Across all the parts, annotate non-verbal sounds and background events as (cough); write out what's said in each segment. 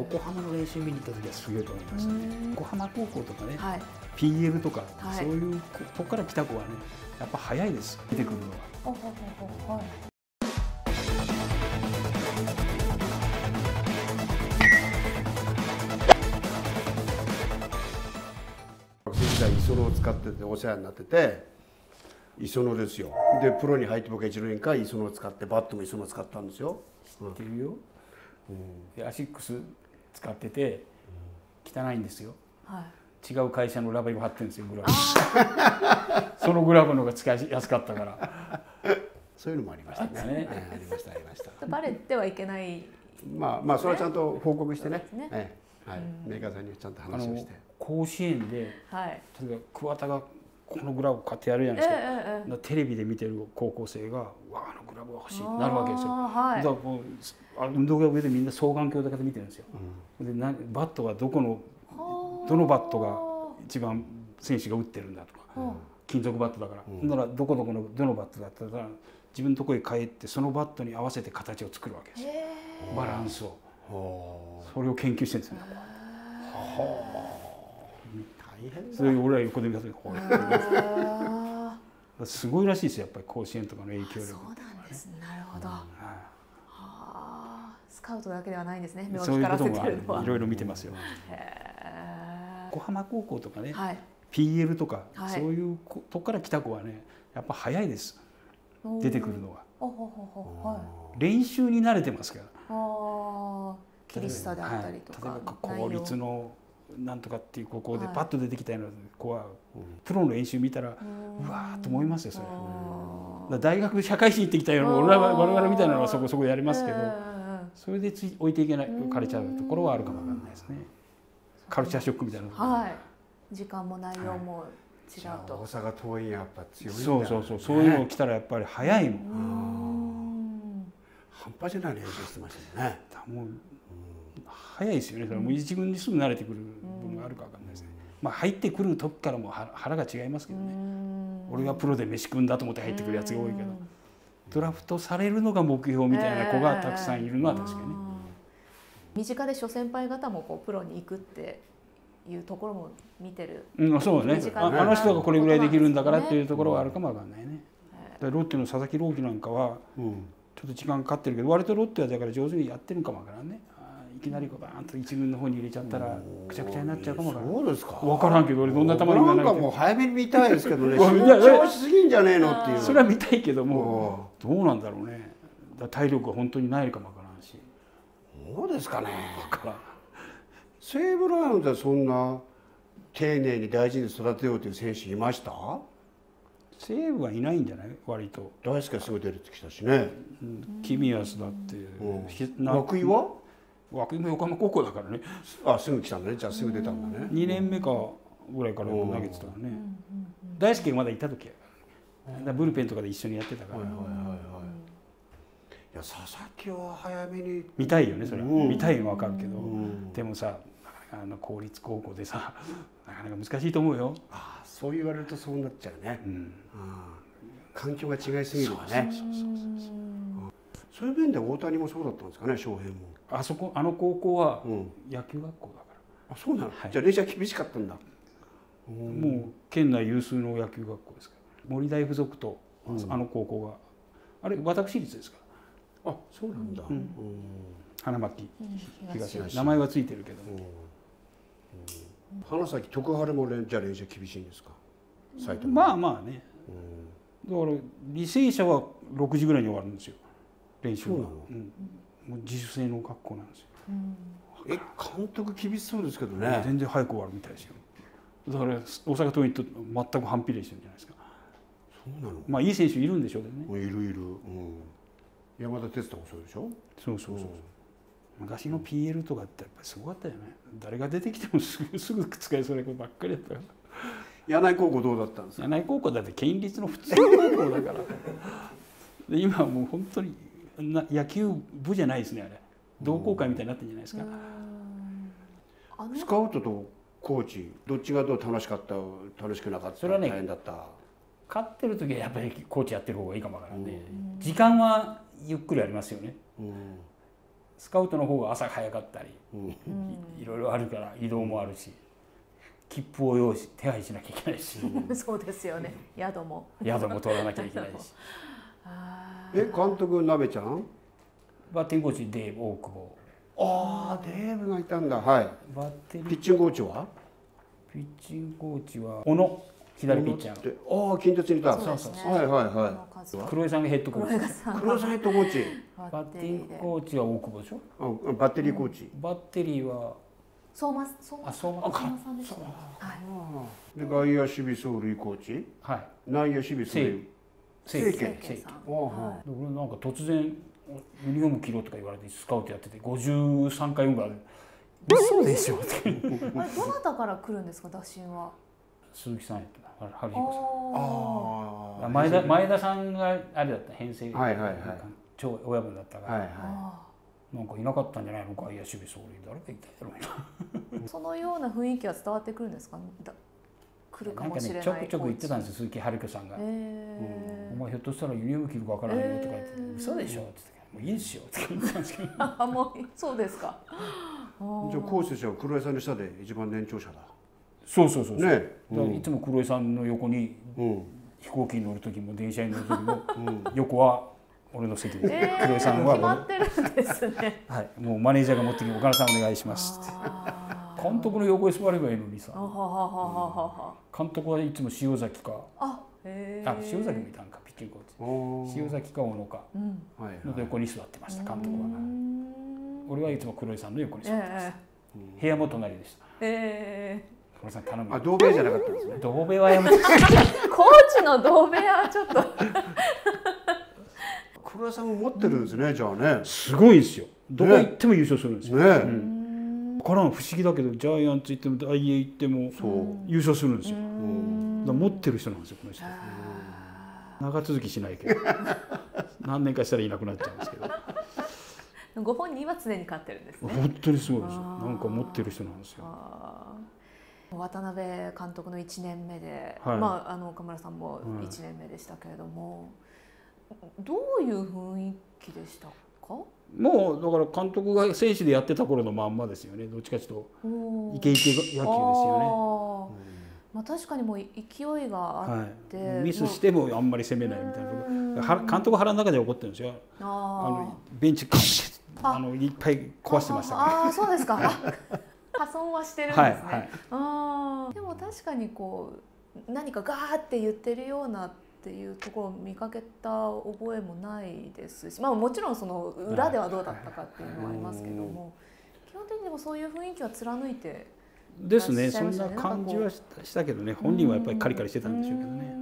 横浜の練習見に行った時はすげえと思いましたね。横浜高校とかね、はい。PL とか、はい。そういうここから来た子はねやっぱ早いです出てくるのは。はい。学生時代磯野を使っててお世話になってて磯野ですよ。でプロに入って僕は1年間磯野を使ってバットも磯野を使ったんですよ、うんっていうよ、でアシックス使ってて汚いんですよ。はい。違う会社のラベル貼ってるんですよグラブ。(laughs) そのグラブの方が使いやすかったから。そういうのもありましたね。あね。ええありましたありました。(laughs) バレてはいけない。まあまあそれはちゃんと報告してね。ね。ええ。はい、メーカーさんにちゃんと話をして。甲子園ではい。例えば桑田がこのグラブ買ってやるじゃえないですか,、えええテレビで見てる高校生が「うわあのグラブが欲しい」ってなるわけですよ。はい。だからこうあ運動会上でみんな双眼鏡だけで見てるんですよ。でなバットがどこのどのバットが一番選手が打ってるんだとかは金属バットだから、ほんならどこどこのどのバットだったら自分のところへ帰ってそのバットに合わせて形を作るわけですよ。バランスを。はそれを研究してるんですよ。大変だ。それを俺ら横で見た時こうやってあすごいらしいですよやっぱり甲子園とかの影響力。ーそうなんですね。なるほど。ははあスカウトだけではないんですね。そういうこともいろいろ見てますよ。へ横浜高校とかねーはい。PL とか、はい。そういうとこから来た子はねやっぱ早いです。出てくるのは。ほほほほはい。練習に慣れてますから。厳しさであったりとか、はい、例えば公立のなんとかっていう高校ではい。パッと出てきたような子は、プロの練習見たら、うわーっと思いますよそれ。大学社会人行ってきたような俺らは我々みたいなのはそこそこやりますけど、うん。それでつい置いていけないかれちゃうところはあるかもわかんないですね。カルチャーショックみたいな。はい。時間も内容も違うじゃあと、大阪桐蔭やっぱ強いんだ。そうそうそう。そういうの来たらやっぱり早いもん。半端じゃない練習してましたよね。もう早いですよね。それもう一軍にすぐ慣れてくる部分があるかわかんないですね。まあ入ってくる時からも腹腹が違いますけどね。俺がプロで飯食うんだと思って入ってくるやつが多いけど。ドラフトされるのが目標みたいな子がたくさんいるのは確かに。ね、身近で諸先輩方もこうプロに行くっていうところも見てる。うん、そうね。ああの人がこれぐらいできるんだからっていうところはあるかもわかんないね。えだからロッテの佐々木朗希なんかはうん。ちょっと時間かかってるけど割とロッテはだから上手にやってるかもわからんねきなりこうバーンと一軍の方に入れちゃったらくちゃくちゃになっちゃうかもそうですか？分からんけど俺どんな球になんかもう早めに見たいですけどね。うわ慎いやいや。重しすぎんじゃねえのっていう。それは見たいけどもどうなんだろうね。体力が本当にないかもわからんし。そうですかね。だから西武ライオンズはそんな丁寧に大事に育てようという選手いました？西武はいないんじゃない？割と。大輔すぐ出てきたしね。キミヤスだって、涌井は？涌井も横浜高校だからね。あすぐ来たんだね。じゃあすぐ出たんだね。2年目かぐらいから投げてたからね大輔がまだいた時だブルペンとかで一緒にやってたから、はいはいはいはい。いや佐々木は早めに。見たいよねそれは、うん。見たいのは分かるけど、ん。でもさあの公立高校でさ (laughs) なかなか難しいと思うよ、ああそう言われるとそうなっちゃうね。うん、うん環境が違いすぎるわね。そうそうそうそうそう。いう面で大谷もそうだったんですかね翔平もあそこあの高校はうん。野球学校だかあそうなの、はい。じゃあ練習は厳しかったんだ。ら、もう県内有数の野球学校ですから。森大附属と、うん。あの高校が。あれ私立ですか？らあそうなんだ、うん。うん。花巻東。東。名前はついてるけど。も、うん。花咲徳栄も練じゃあ練習厳しいんですか？埼玉。まあまあね。うん。だから履正社は6時ぐらいに終わるんですよ。練習が。そうなの？うん、もう自主性の学校なんですよ、え監督厳しそうですけどね。全然早く終わるみたいですよ。だから大阪桐蔭と全く反比例してるんじゃないですか。そうなの？まあいい選手いるんでしょうけどね。いるいる、うん、山田哲人もそうでしょ？そうそうそう、昔の PL とかってやっぱりすごかったよね。誰が出てきてもすぐ (laughs) すぐ使いそうなことばっかりだったよ。柳井高校どうだったんですか？柳井高校だって県立の普通の高校だから。で今はもう本当にな野球部じゃないですねあれ。同好会みたいになってるんじゃないですか、スカウトとコーチどっちがどう楽しかった楽しくなかったそれはね大変だった？勝ってる時はやっぱりコーチやってる方がいいかもわからんね、時間はゆっくりありますよね。うん。スカウトの方が朝早かったりうん。うん。いろいろあるから移動もあるし切符を用意し手配しなきゃいけないし。(laughs) そうですよね。宿も。宿も取らなきゃいけないし。あ (laughs) え監督なべちゃん？バッティングコーチデーブ大久保。ああデーブがいたんだ。はい。バッテリー。ピッチングコーチは？ピッチングコーチは小野左ピッチャー。でああ近鉄にいた。そうですね。はいはいーはあの数黒井さんがヘッドコーチ。黒江さん。ヘッドコーチ。バッティングコーチは大久保でしょ？あバッテリーコーチ、バッテリーは相馬相馬。あ相馬。相馬さんですね。はい。で外野守備走塁コーチ？はい。内野守備走塁清清家清家俺なんか突然ユニフォーム着ろとか言われてスカウトやってて53回ぐらい。嘘でしょ。(laughs) あれどなたから来るんですか打診は？鈴木さんやったな春彦さん。あ前田前田さんがあれだった編成。はいはいはい。超親分だったから、はいはあなんかいなかったんじゃないの外野守備走塁誰かいたやろうな (laughs) そのような雰囲気は伝わってくるんですか？だ来るかもしれない。んかねちょくちょく言ってたんですよ鈴木春彦さんが、えお前ひょっとしたらユニフォーム着るかわからないよとか言って、えー。嘘でしょ？って言ってもういいですよ。って言ってたんですけど。(laughs) もうそうですか。じゃあコーチとしては黒井さんの下で一番年長者だ。そうそうそうそう、ねだからいつも黒井さんの横にうん。飛行機に乗る時も電車に乗る時もうん。横は俺の席で。す、えー黒井さんは決まってるんですね。はい、もうマネージャーが持ってきて岡田さんお願いしますって。監督の横に座ればいいのにさ。あはははははは。監督はいつも塩崎か。ああ塩崎もいたんかピッチングコーチおー。塩崎か小野か。の横に座ってました監督は。うーん俺はいつも黒井さんの横に座ってました、え部屋も隣でした。ええ。黒井さん頼むあよ同盟じゃなかったんですね。同部屋はやめてえコーチの同部屋はちょっと。(laughs) 黒井さんも持ってるんですねじゃあね。すごいですよ。どこ行っても優勝するんですよ、ね。うん、からん不思議だけどジャイアンツ行っても大英行ってもそう。優勝するんですよ、持ってる人なんですよこの人長続きしないけど。(laughs) 何年かしたらいなくなっちゃうんですけど。ご本人は常に勝ってるんですね。本当にすごいですよ。なんか持ってる人なんですよ。渡辺監督の1年目で、はい。まああの岡村さんもはい。1年目でしたけれども、どういう雰囲気でしたか？もうだから監督が選手でやってた頃のまんまですよね。どっちかというとイケイケ野球ですよねまあ確かにもう勢いがあっはい。て、ミスしてもあんまり攻めないみたいな。は監督腹の中で怒ってるんですよ。ああのベンチあ。あのいっぱい壊してました。かああーそうですか。あ (laughs) 破損はしてるんですらね。はいはい。あーでも確かにこう何かガーって言ってるようなっていうところを見かけた覚えもないですし、まあもちろんその裏ではどうだったかっていうのはありますけども、基本的にでもそういう雰囲気は貫いてですね。いらっしゃいそんな感じはしたしたけどね。本人はやっぱりカリカリしてたんでしょうけどね。ね。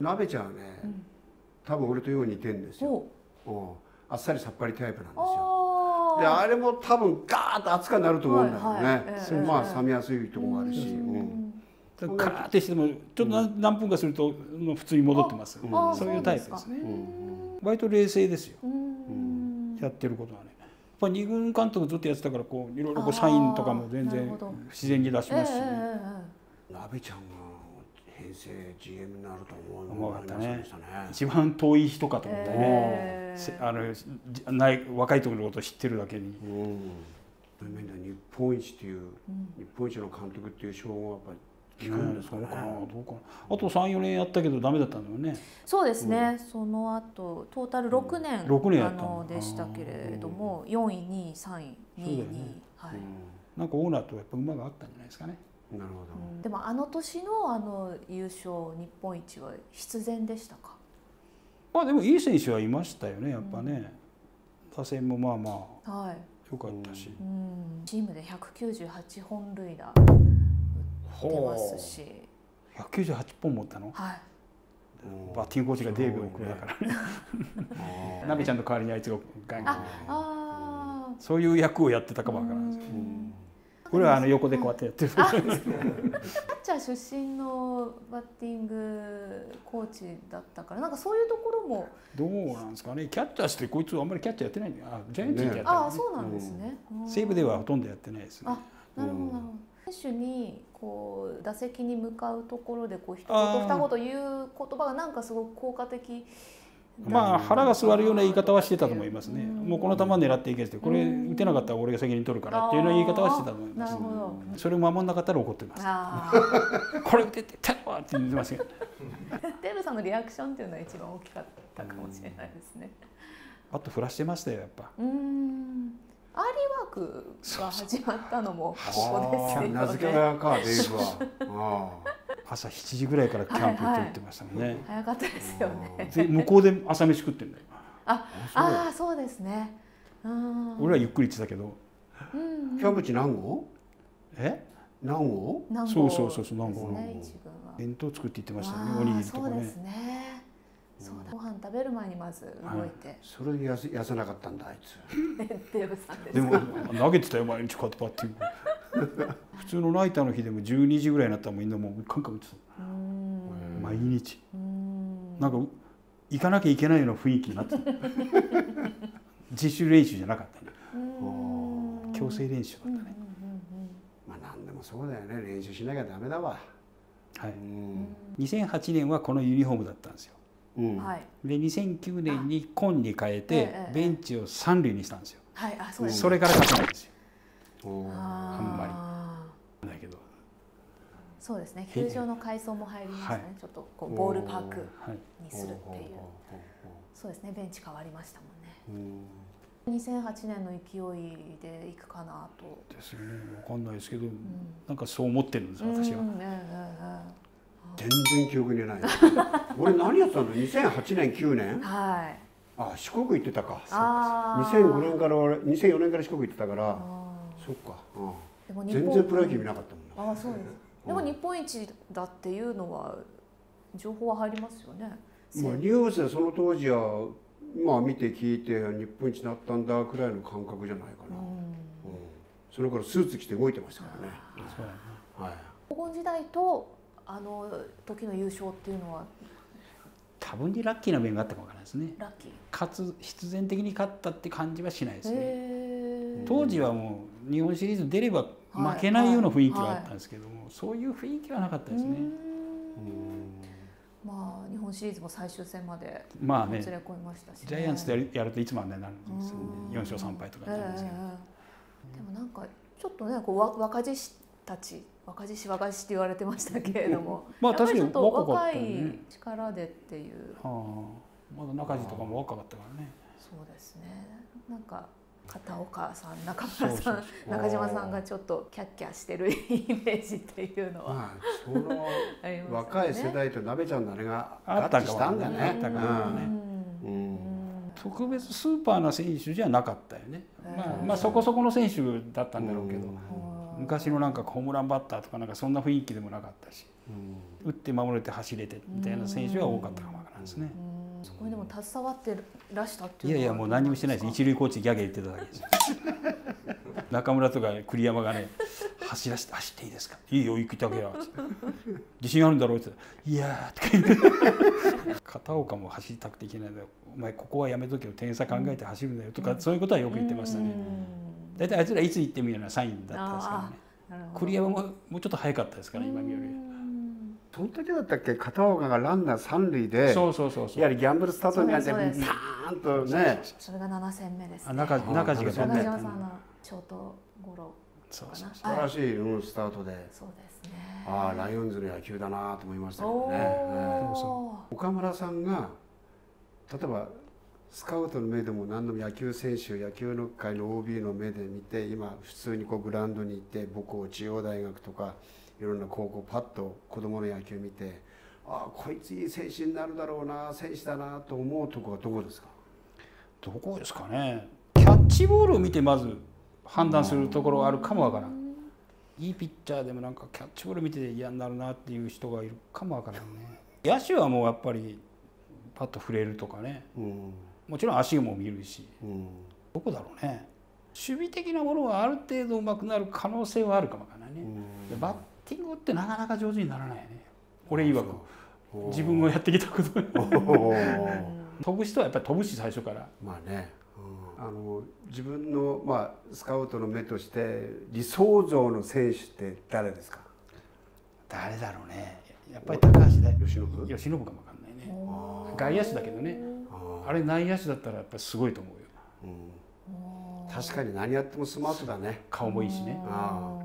鍋ちゃんはねうん。多分俺とよう似てんですよ、おう。ん、あっさりさっぱりタイプなんですよ。あであれも多分ガーッと熱くなると思うんだよね、はいはいまあええ。冷めやすいところもあるし、うカラーってしてもちょっと何何分かすると普通に戻ってます。うんそういうタイプですね。うん。割と冷静ですよ。うん。やってることはぱ二軍監督ずっとやってたからこういろいろこうサインとかも全然自然に出しますしね。ええ鍋ちゃんが編成 GM になると思わなかったね。一番遠い人かと思ってね。あのじない若い時のことを知ってるだけに。うん。日本一っていううん。日本一の監督っていう称号はやっぱり聞くんですかね。そうかなどうかな。あと34年やったけどダメだったんだよね。そうですね、その後トータル6年,、うん。6年やあったののでしたけれども、4位2位3位2位そうだよ2位、ねはい。なんかオーナーとやっぱ馬があったんじゃないですかね。うん。なるほど、うん。でもあの年のあの優勝日本一は必然でしたか？まあでもいい選手はいましたよねやっぱね、打線もまあまあはい、良かったし、うん、チームで198本塁打打ってますし、198本持ったの？はい、うん。バッティングコーチがデーブ・オクロだから。ね。(laughs) あナベちゃんの代わりにあいつがガンガン。ああそういう役をやってたかもわからん。ですよーうん。これはあの横でこうやってやってる。キャッチャー出身のバッティングコーチだったからなんかそういうところも。どうなんですかね？キャッチャーしてこいつあんまりキャッチャーやってないんだよあジャイアンツ行ってやってる、ねああそうなんですね、うん。西武ではほとんどやってないですね。あなるほどなるほど選手にこう打席に向かうところでこう一言二言言う言葉がなんかすごく効果的まあ腹が据わるような言い方はしてたと思いますね。もうこの球狙っていけってこれ打てなかったら俺が責任取るからっていうような言い方はしてたと思います。なるほどそれを守んなかったら怒ってます。あ (laughs) これ打ててたわって言ってますけど。あデーブさんのリアクションっていうのは一番大きかったかもしれないですねあと振らしてましたよやっぱ。うーんアーリーワークが始まったのもここですよね。名付け親かデーブは。(laughs) 朝7時ぐらいからキャンプ行って打ってましたもんね。早かったですよね。で向こうで朝飯食ってんだよ。ああーそうですね。うん。俺はゆっくり行ってたけど。うんキャンプ地何号？え？何号？そうそうそうそう南郷ですね一軍は。弁当作って行ってましたよね。おにぎりとかそうですね。ねそうだご飯食べる前にまず動いて、それで痩せ痩せなかったんだあいつ (laughs) デーブさんですでも投げてたよ毎日こうやってバッティング。(laughs) 普通のナイターの日でも12時ぐらいになったらみんなもうカンカン打ってた。毎日。なんか行かなきゃいけないような雰囲気になってた。(laughs) 自主練習じゃなかったね。強制練習だったね。まあ何でもそうだよね練習しなきゃダメだわはい。うん2008年はこのユニフォームだったんですよ。うん。はい。で2009年に紺に変えてええベンチを三塁にしたんですよ。はいあそうですそれから勝てないんですよ。ああんまり。だけど。そうですね。球場の改装も入りましたね、はい。ちょっとこうボールパークはい。にするっていう。そうですね。ベンチ変わりましたもんね。ううん2008年の勢いでいくかなと。ですよね。わかんないですけど、なんかそう思ってるんです私は。全然記憶にない。(laughs) 俺何やってたの？2008年9え年？はい。あ四国行ってたか。あー。2005年から俺2004年から四国行ってたから。あそっか、うんー。でも日全本然プロ野球見なかったもんな。ああそうです。でも日本一だっていうのは情報は入りますよね。まあ、ニュースでその当時はまあ見て聞いて日本一になったんだくらいの感覚じゃないかな、うん。うん。それからスーツ着て動いてましたからね、そうやねはい、黄金時代とあの時の優勝っていうのは？多分にラッキーな面があったかもわからないですね。ラッキー。勝つ必然的に勝ったって感じはしないですね。当時はもう日本シリーズ出ればはい。負けないような雰囲気はあったんですけども、そういう雰囲気はなかったですね。まあ日本シリーズも最終戦までまあね。もつれ込みましたし、ね、ジャイアンツでやるといつもあんなになるんですようん。ね。4勝3敗とかになるんでもなんかちょっとねこうわ若獅子たち若獅子若獅子って言われてましたけれども。まあやっぱりちょっと確かに若か若ったよね。い力でっていう。はあ、まだ中地とかも若かったからね。そうですね。なんか片岡さん中村さんそうそう中島さんがちょっとキャッキャしてる (laughs) イメージっていうのは。まあその (laughs) 若い世代と鍋ちゃんのあれがあったかも合致したんだね。ね。ううん。ん。特別スーパーな選手じゃなかったよね。まあ、うんまあそこそこの選手だったんだろうけど、うん昔のなんかホームランバッターとかなんかそんな雰囲気でもなかったし、うん打って守れて走れてみたいな選手が多かったかもわからないですね。うんそこにでも携わってらしたっていういやいやもう何もしてないです。一塁コーチギャーギャー言ってただけです。(laughs) 中村とか栗山がね走らせて走っていいですか？いいよ行きたけや。自信あるんだろうっていやーとか言って。片岡も走りたくていけないんだよ。お前ここはやめとけよ点差考えて走るんだよとか、そういうことはよく言ってましたね。大体あいつらいつ行ってもいいようなサインだったですからね。栗山ももうちょっと早かったですから今見より。うんその時だったっけ？片岡がランナー三塁でそうそうそうそう。やはりギャンブルスタートになってパーンとね。それが7戦目です、中中地がそう中そんなやった島さんのショートゴロそうそう素晴らしい、うん、スタートで。そうですね。ああライオンズの野球だなと思いましたけおどね、うん。お岡村さんが例えばスカウトの目でも何の野球選手野球の会の OB の目で見て今普通にこうグラウンドに行って母校中央大学とかいろんな高校パッと子供の野球見てああこいついい選手になるだろうな選手だなと思うとこはどこですか？どこですかね。キャッチボールを見てまず判断するところがあるかもわからん。いいピッチャーでもなんかキャッチボール見て嫌になるなっていう人がいるかもわからんね。野手はもうやっぱりパッと触れるとかね。うんもちろん足も見るし。うんどこだろうね。守備的なものはある程度上手くなる可能性はあるかもわからないね。でバッティングってなかなか上手にならないね。俺曰く自分がやってきたこと飛ぶ人はやっぱり飛ぶし最初から。まあね、うんあの自分の、まあ、スカウトの目として理想像の選手って誰ですか？誰だろうね。やっぱり高橋だよ。吉信？吉信かもわかんないね。お外野手だけどね。ああれ内野手だったらやっぱりすごいと思うよ。うん。確かに何やってもスマートだね。顔もいいしね。あ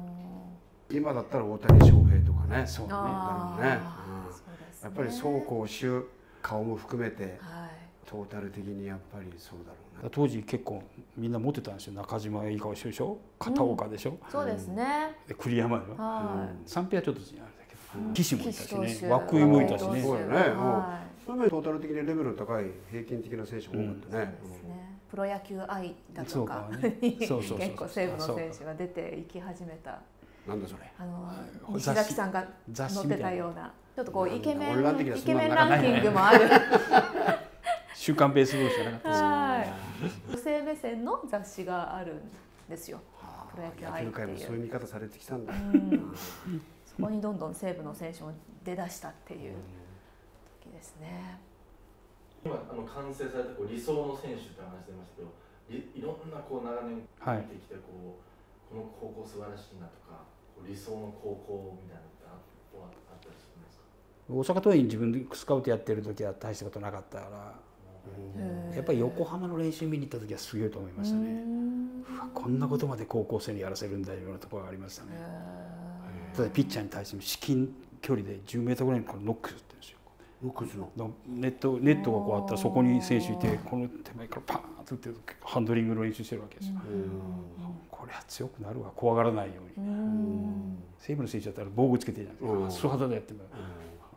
今だったら大谷翔平とかね。そうね。あーね。うん。やっぱり走攻守顔も含めてはい。トータル的にやっぱりそうだろうね当時結構みんな持ってたんですよ。中島いい顔してるでしょ。片岡でしょ、そうですね。で栗山でしょは三平はちょっと違うんだけど、うん。岸もいたし岸ね涌井もいたしね。そうだね。はそういう意味でトータル的にレベルの高い平均的な選手が多かったね。ですね。プロ野球愛だとか (laughs) 結構西武の選手が出ていき始めた。うんなんだそれ。あのはい西崎さんが雑乗ってたようなちょっとこうイケメンイケメンランキングもある。週刊ベースボールじゃなかった女性目線の雑誌があるんですよ。はあプロ野球野愛っていうそういう見方されてきたんだ。うん。そこにどんどん西武の選手も出だしたっていう。時ですね。今あの完成されたこう理想の選手って話してましたけどいいろんなこう長年はい見てきてこう、この高校素晴らしいなとか理想の高校みたいなのってああったりするんですか？大阪桐蔭自分でスカウトやってる時は大したことなかったからやっぱり横浜の練習見に行った時はすげえと思いましたね。うわこんなことまで高校生にやらせるんだようなところがありましたね。ただピッチャーに対しても至近距離で10メートルぐらいにこのノックするって言うんですよネットネットがこうあったらそこに選手いてこの手前からパーンと打ってハンドリングの練習してるわけですよ、これは強くなるわ怖がらないように。うん。西武の選手だったら防具つけてるじゃないうん。ですか素肌でやってる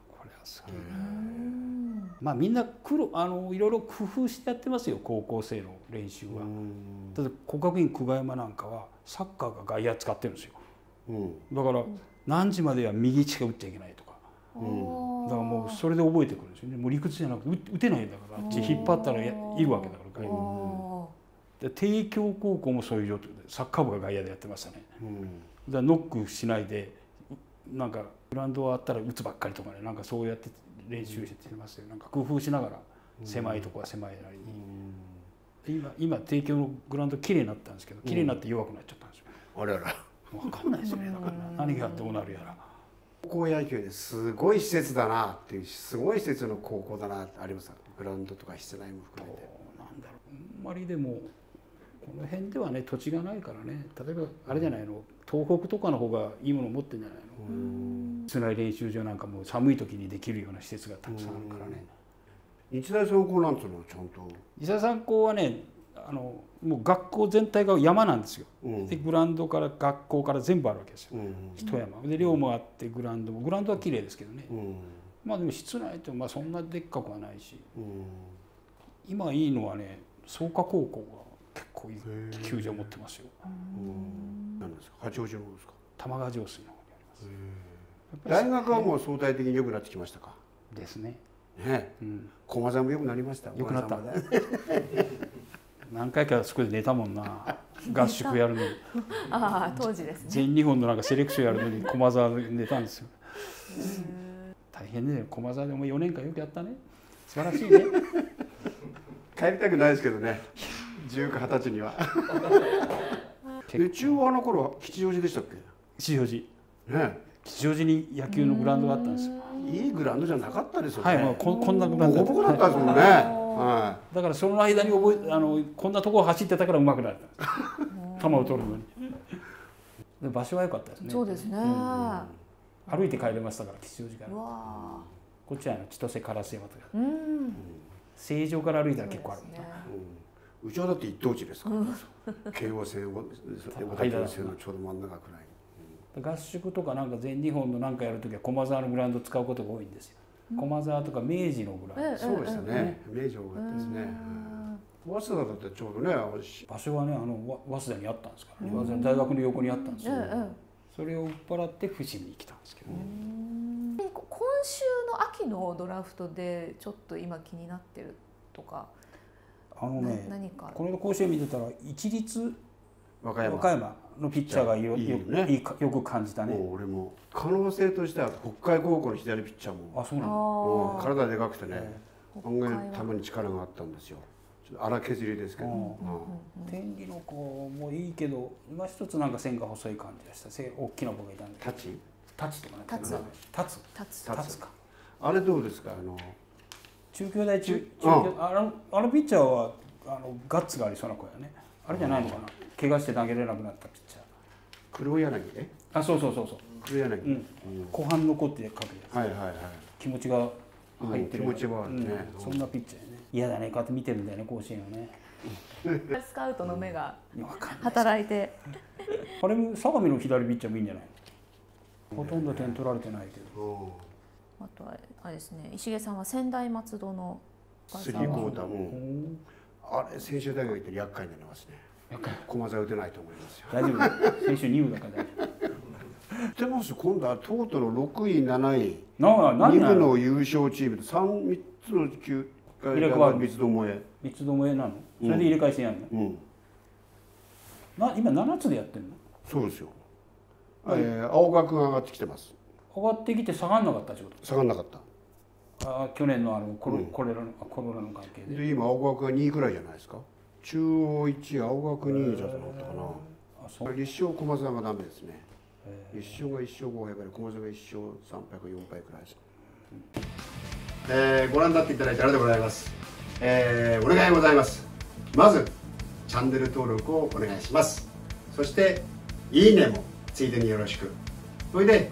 これはすげえうん。まあみんな黒あのいろいろ工夫してやってますよ高校生の練習は。ただ国学院久我山なんかはサッカーが外野使ってるんですよ。うん。だから何時までは右しか打っちゃいけないと。かうん。だからもうそれで覚えてくるんですよね。もう理屈じゃなくて打打てないんだからあっち引っ張ったらやいるわけだから外野帝京高校もそういう状況でサッカー部が外野でやってましたね。うん。だからノックしないでうなんかグラウンドあったら打つばっかりとかねなんかそうやって練習してますよ。なんか工夫しながら狭いとこは狭いなりに、今今帝京のグラウンド綺麗になったんですけど綺麗になって弱くなっちゃったんですよ、あれあら分かんないですよね。だから何がどうなるやら高校野球ですごい施設だなっていうすごい施設の高校だなってありますグラウンドとか室内も含めて。なんだろうあんまりでもこの辺ではね土地がないからね。例えばあれじゃないの東北とかの方がいいもの持ってんじゃないの？室内練習場なんかも寒い時にできるような施設がたくさんあるからね。日大三高なん。つうのはちゃん。と伊佐山高はねあのもう学校全体が山なんですよ。うん。でグラウンドから学校から全部あるわけですよ。うん。一山。で寮もあってグラウンドもグラウンドは綺麗ですけどね。うん。まあでも室内ってまあそんなでっかくはないし。うん。今いいのはね創価高校が結構いい球場持ってますよ。うん。何ですか？八王子の方ですか？玉川上水の方にあります大学はもう相対的に良くなってきましたか？ですね、ね。うん、駒沢も良くなりました。良くなった何回かそこで寝たもんな。(laughs) 合宿やるのに。ああ当時ですね。全日本のなんかセレクションやるのに (laughs) 駒沢で寝たんですよ。大変ね駒沢でも4年間よくやったね。素晴らしいね。(laughs) 帰りたくないですけどね。19、20歳には。で中央あの頃は吉祥寺でしたっけ？吉祥寺。ね。吉祥寺に野球のグラウンドがあったんですよ。いいグラウンドじゃなかったですよね。はいもうここんなグラウンドボコボコだったですもんね、はだからその間に覚えあのこんなところ走ってたから上手くなれた。(laughs) 球を取るのに。で場所は良かったですね。そうですね。ん。歩いて帰れましたから吉祥寺かうらわこっちはあの千歳烏山とか。ーうん。成城から歩いたら結構あるそうですねいうん、うちはだって一等地ですから、京王線を小田急線のちょうど真ん中くらい。合宿とかなんか全日本のなんかやるときは駒沢のグラウンド使うことが多いんですよ駒沢とか明治のグラウンドええそうでしたね、明治多かったですね、早稲田だってちょうどねし場所はねあのわ早稲田にあったんですからね。早稲田大学の横にあったんですよ。ええそれを売っ払って伏見に来たんですけどね。今週の秋のドラフトでちょっと今気になってるとか、なあのね何か。この間甲子園見てたら一律和歌山。和歌山のピッチャーがよいいよよね。いいかよく感じたね。もう俺も可能性としては北海高校の左ピッチャーもあそうなの？もうあ体でかくてね、え案外球に力があったんですよ。ちょっと荒削りですけど、うん。うん。天理の子もいいけど今一つなんか線が細い感じがした。せ大きな子がいたんでタチタチとかね。立つ。タツタツか。あれどうですか？あの中京大中うん中京あのあのピッチャーはあのガッツがありそうな子やね。あれじゃないのかな？怪我して投げれなくなったピッチャー。黒柳ね？あそうそうそうそう。黒柳、うん。うん後半残って書くやつはいはいはい。気持ちが入ってる、うん気持ちはあるね。うん。そんなピッチャーやね。嫌だねこうやって見てるんだよね甲子園をね。スカウトの目が働いて。あれも相模の左ピッチャーもいいんじゃない？ほとんど点取られてないけど。うん。あとはあれですね。石毛さんは仙台松戸のスリークォーターうもんあれ専修大学行って厄介になりますね駒沢打てないと思いますよ。大丈夫。選手2位だから大丈でも今度はトートの6位7位。夫な何2なの？部の優勝チームと 3, 3つの球入れ替わる。三つどもえ三つどもえなの？それで入れ替えしてやんの、うん。な今7つでやってんの？そうですよ、えー青学が上がってきてます。上がってきて下がんなかったってこ下がんなかった。とあ去年のあのコロ,、うん。コレラのあコロナの関係で。で今青学が2位ぐらいじゃないですか中央1位青学2位じゃなかったかな。立正駒沢がダメですね。へ立正が1勝5敗から駒沢が1勝3敗4敗くらいです、えーご覧になっていただいてありがとうございます、えーお願いございます。まずチャンネル登録をお願いします。そしていいねもついでによろしく。それで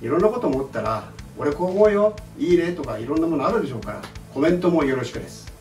いろんなこと思ったら俺こう思うよ。いいねとかいろんなものあるでしょうからコメントもよろしくです